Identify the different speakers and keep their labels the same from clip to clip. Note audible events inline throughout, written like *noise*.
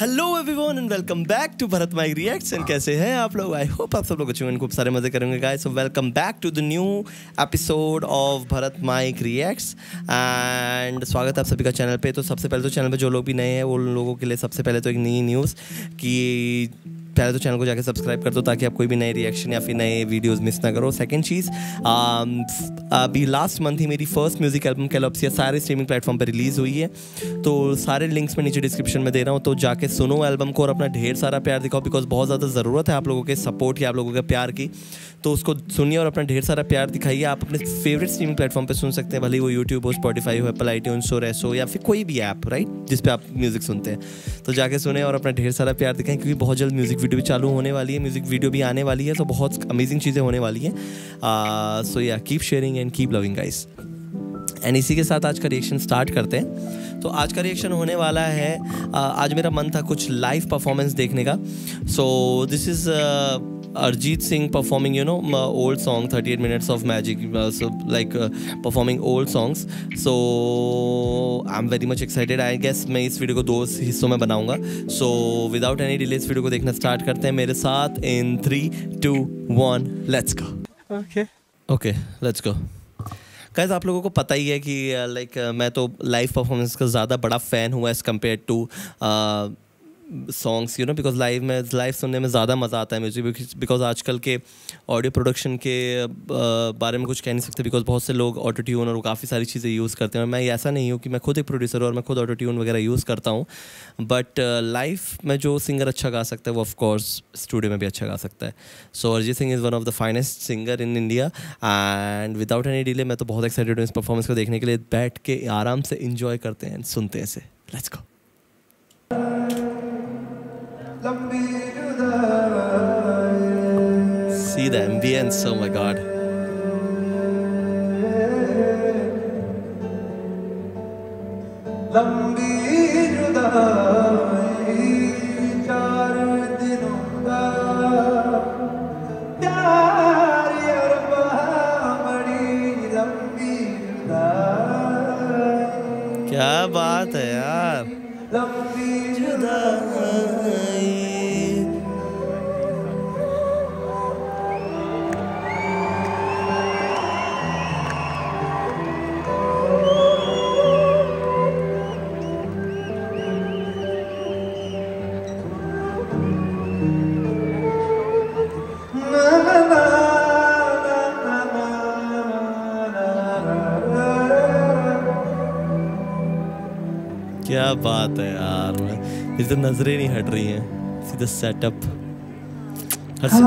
Speaker 1: Hello everyone and welcome back to Bharat mike reacts and कैसे हैं आप लोग? आई होप आप सब लोग अच्छे खूब सारे मज़े करेंगे guys so welcome back to the new episode of Bharat mike reacts and स्वागत है आप सभी का चैनल पे। तो सबसे पहले तो चैनल पे जो लोग भी नए हैं वो लोगों के लिए सबसे पहले तो एक नई न्यूज़ कि पहले तो चैनल को जाकर सब्सक्राइब कर दो ताकि आप कोई भी नए रिएक्शन या फिर नए वीडियोस मिस ना करो। सेकंड चीज़ अभी लास्ट मंथ ही मेरी फ़र्स्ट म्यूज़िक एल्बम कैलोप्सिया सारे स्ट्रीमिंग प्लेटफॉर्म पर रिलीज़ हुई है। तो सारे लिंक्स मैं नीचे डिस्क्रिप्शन में दे रहा हूँ तो जाके सुनो एल्बम को और अपना ढेर सारा प्यार दिखाओ बिकॉज़ बहुत ज़्यादा ज़रूरत है आप लोगों के सपोर्ट की आप लोगों के प्यार की। तो उसको सुनिए और अपना ढेर सारा प्यार दिखाइए। आप अपने फेवरेट स्ट्रीमिंग प्लेटफॉर्म पर सुन सकते हैं, भले वो यूट्यूब हो स्पॉटीफाई हो एप्पल आई हो रेसो या फिर कोई भी ऐप राइट जिस पे आप म्यूज़िक सुनते हैं। तो जाके सुने और अपना ढेर सारा प्यार दिखाएँ, क्योंकि बहुत जल्द म्यूज़िक वीडियो भी चालू होने वाली है म्यूज़िक वीडियो भी आने वाली है तो बहुत अमेजिंग चीज़ें होने वाली हैं। So yeah keep sharing and keep loving guys and इसी के साथ आज का रिएक्शन स्टार्ट करते हैं। तो आज का रिएक्शन होने वाला है आज मेरा मन था कुछ लाइव परफॉर्मेंस देखने का। So this is Arjit Singh performing, you know, old song, 38 minutes of magic, uh, so like uh, performing old songs. So I'm very much excited. I guess मैं इस वीडियो को दो हिस्सों में बनाऊँगा. So without any delay इस video को देखना स्टार्ट करते हैं मेरे साथ in three, two, one, let's go.
Speaker 2: Okay.
Speaker 1: Okay, let's go. Guys आप लोगों को पता ही है कि लाइक uh, मैं तो लाइव परफॉर्मेंस का ज़्यादा बड़ा फ़ैन हुआ as compared to songs you know because live में लाइव सुनने में ज़्यादा मज़ा आता है म्यूज़िक बिकॉज़ आजकल के ऑडियो प्रोडक्शन के बारे में कुछ कह नहीं सकते बिकॉज़ बहुत से लोग ऑटो ट्यून और काफ़ी सारी चीज़ें यूज़ करते हैं। मैं ऐसा नहीं हूँ कि मैं खुद एक प्रोड्यूसर हूँ और मैं खुद ऑटो ट्यून वगैरह यूज़ करता हूँ बट लाइव में जो सिंगर अच्छा गा सकता है, वो ऑफकोर्स स्टूडियो में भी अच्छा गा सकता है। So Arijit Singh is one of the finest singer in India and without any delay मैं तो बहुत एक्साइटेड हूँ इस परफॉर्मेंस को देखने के लिए। बैठ के आराम से इन्जॉय करते हैं, सुनते हैं इसे। Let's go See the ambience, oh my god. क्या बात है यार। इस तो नज़रें नहीं हट रही हैं। सीधा सेटअप हर जो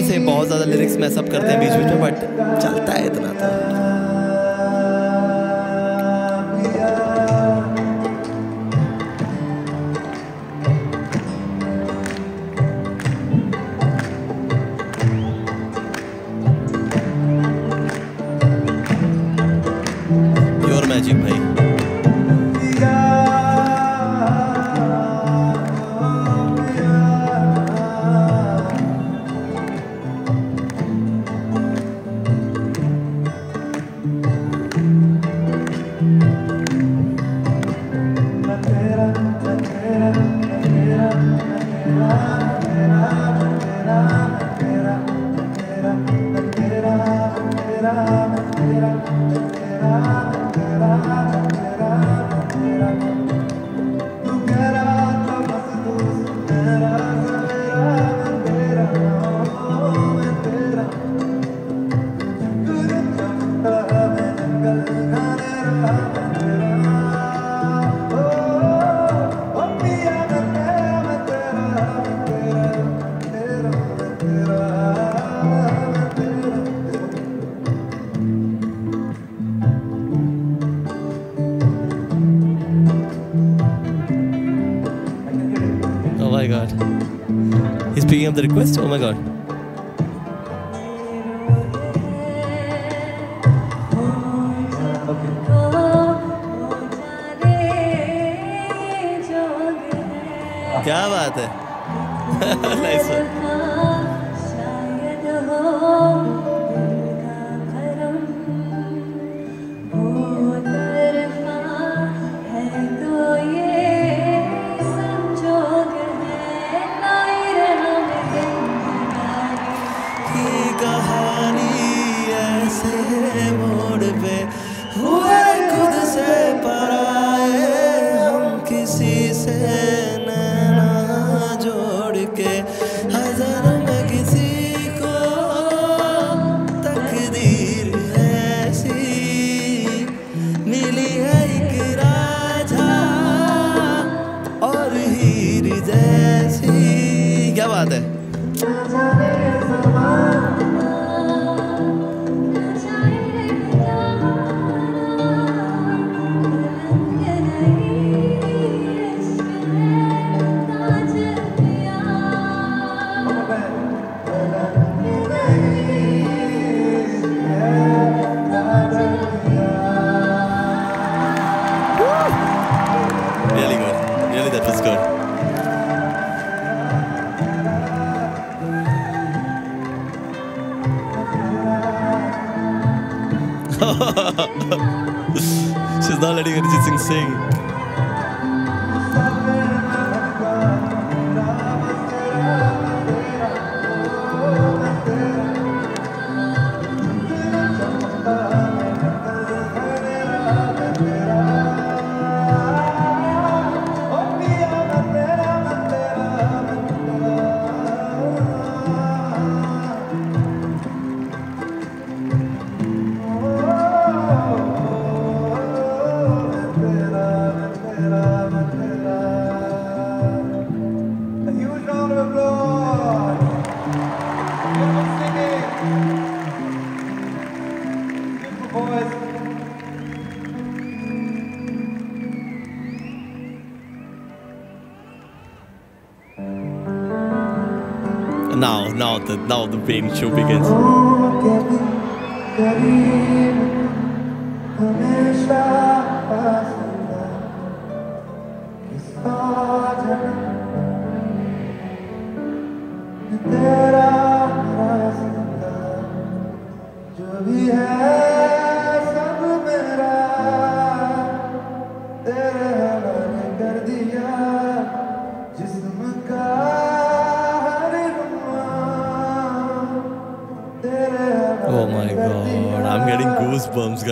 Speaker 1: सिंह वैसे बहुत ज़्यादा लिरिक्स में सब करते हैं बीच बीच में बट चलता है इतना तो। मैजिक भाई। love.
Speaker 3: my god. He's picking up the request? Oh my god.
Speaker 4: Okay. *laughs*
Speaker 3: nice one. the now the baby show begins.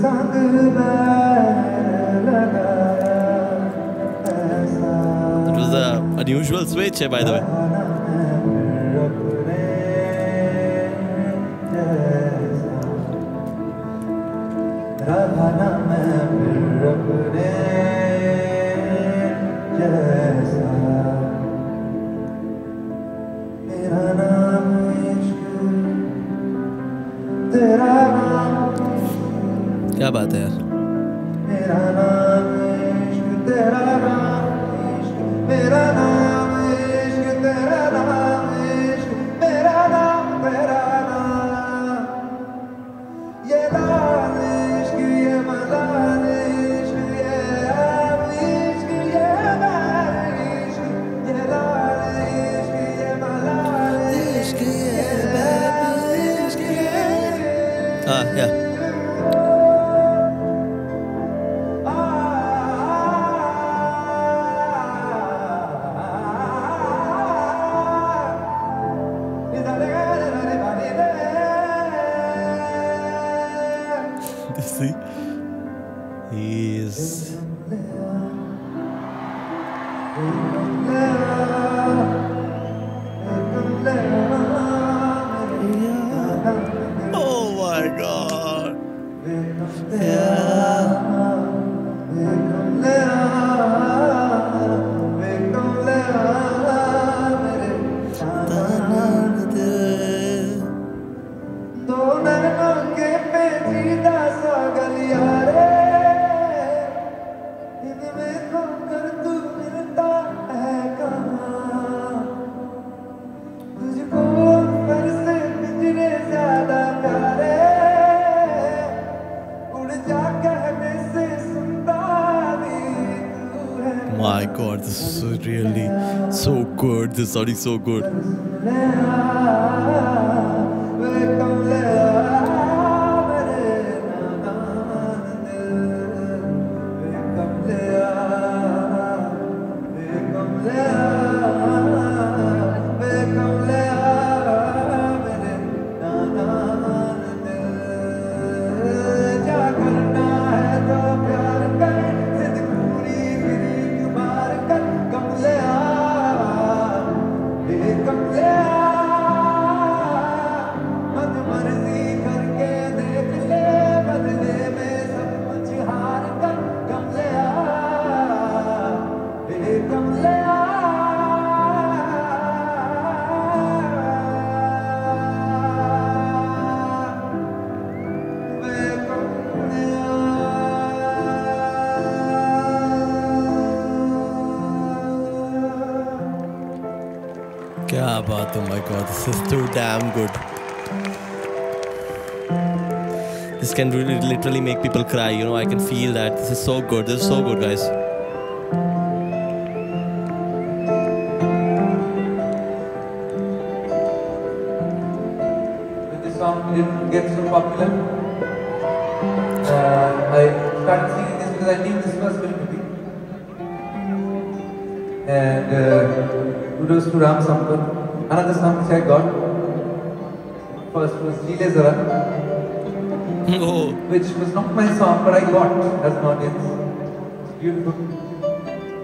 Speaker 3: That was a unusual switch, by the way. Amen. My god, this is really so good. This is so good. god, oh my god, this is too damn good. This can really literally make people cry, you know, I can feel that. This is so good, this is so good, guys.
Speaker 4: When this song didn't get so popular, uh, I started singing this because I knew this was going to be. And uh, kudos to Ram Sampal. Another song which I got first was Leela Zara,
Speaker 3: Oh,
Speaker 4: which was not my song, but I got as an audience. It's beautiful.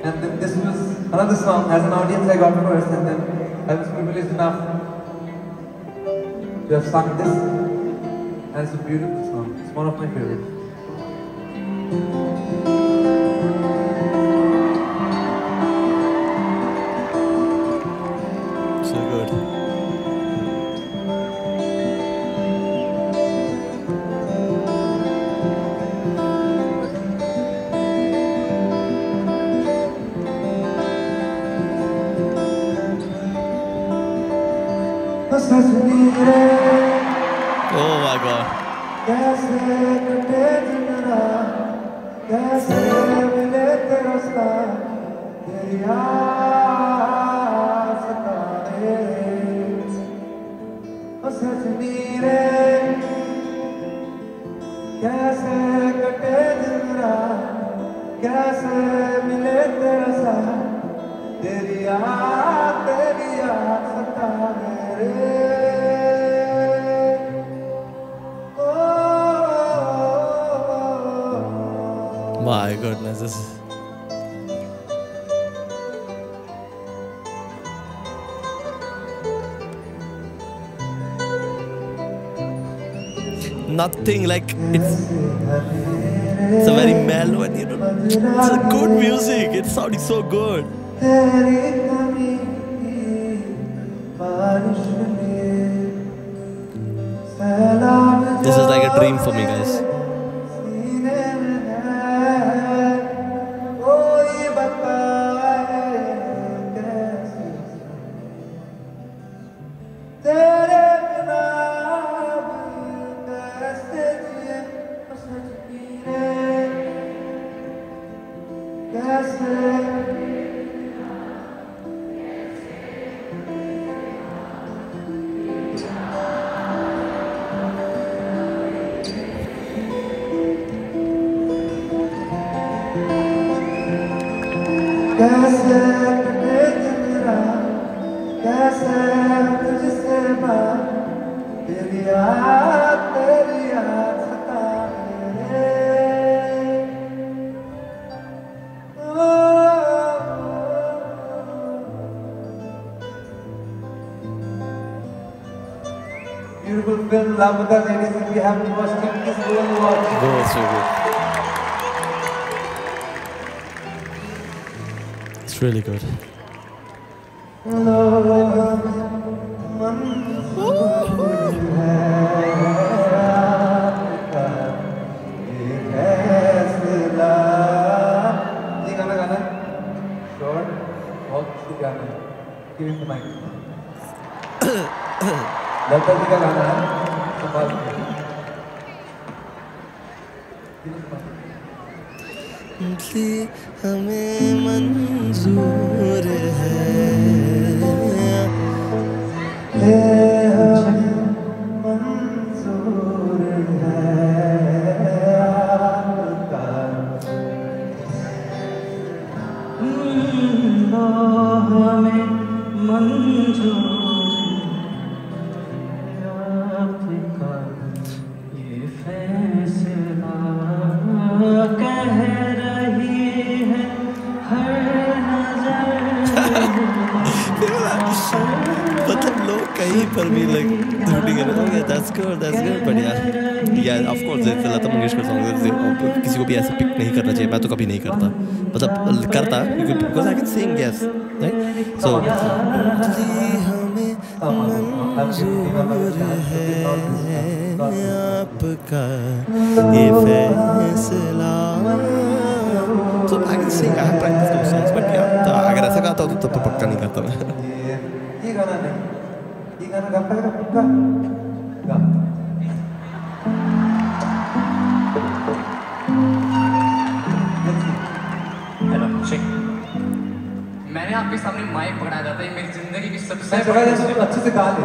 Speaker 4: And then this was another song as an audience I got first, and then I was privileged enough to have sung this. And it's a beautiful song. It's one of my favorites.
Speaker 3: My goodness, this is. Nothing like it's. It's a very mellow and you know, it's a good music. It's sounding so good. This is like a dream for me, guys. Beautiful film, Lamada, ladies, if you haven't watched it, please go and watch it.
Speaker 1: Go. It's really good.
Speaker 3: Lata ji का गाना है. कि
Speaker 1: हमें मंजूर है मतलब लोग कहीं पर भी लाइक शूटिंग कर रहे दैट्स गुड दैट्स गुड बढ़िया yeah of course Lata Mangeshkar song किसी को भी ऐसे पिक नहीं करना चाहिए, मैं तो कभी नहीं करता। मतलब करता because I can sing yes right so आपका ये फैसला So I can sing, I have practiced those songs, but yeah, तो अगर ऐसा गाता हो तो तब तो पक्का नहीं करता मैं।
Speaker 3: ये ये गाना नहीं ये गाना गा पाएगा पक्का गा
Speaker 4: हेलो चेक मैंने आपके सामने माइक पकड़ाया था ये मेरी ज़िंदगी की सबसे
Speaker 3: हूँ अच्छे से गा ले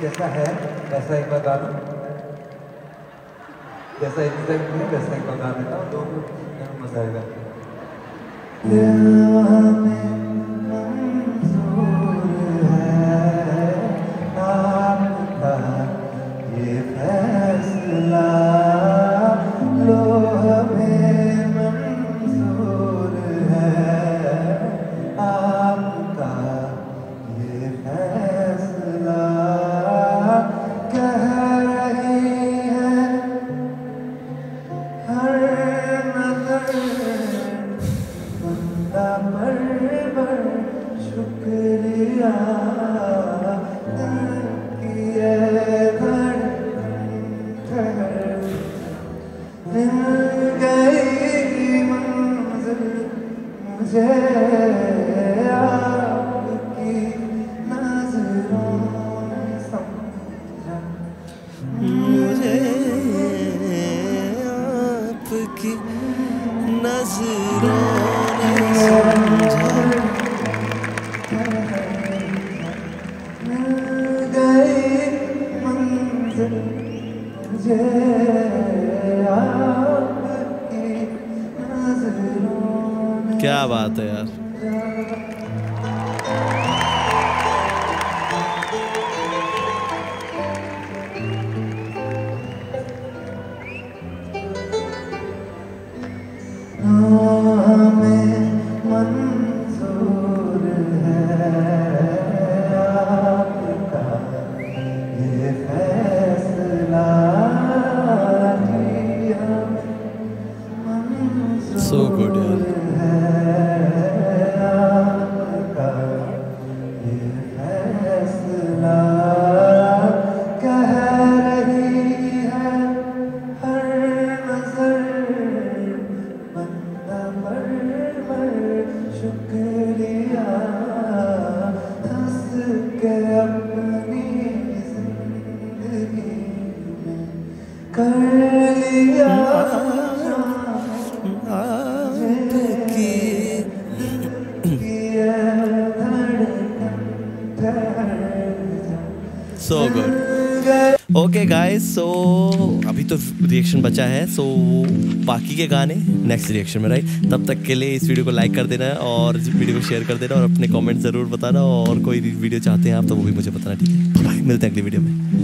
Speaker 3: जैसा है, वैसा एक बार गा दूँ जैसा एग्जैक्ट है वैसा एक बार गा देता हूँ तो मज़ा आएगा। day. ओके गाइस सो अभी तो रिएक्शन बचा है सो so, बाकी के गाने नेक्स्ट रिएक्शन में राइट तब तक के लिए इस वीडियो को लाइक कर देना और वीडियो को शेयर कर देना और अपने कमेंट ज़रूर बताना और कोई वीडियो चाहते हैं आप तो वो भी मुझे बताना ठीक है? मिलते हैं अगली वीडियो में।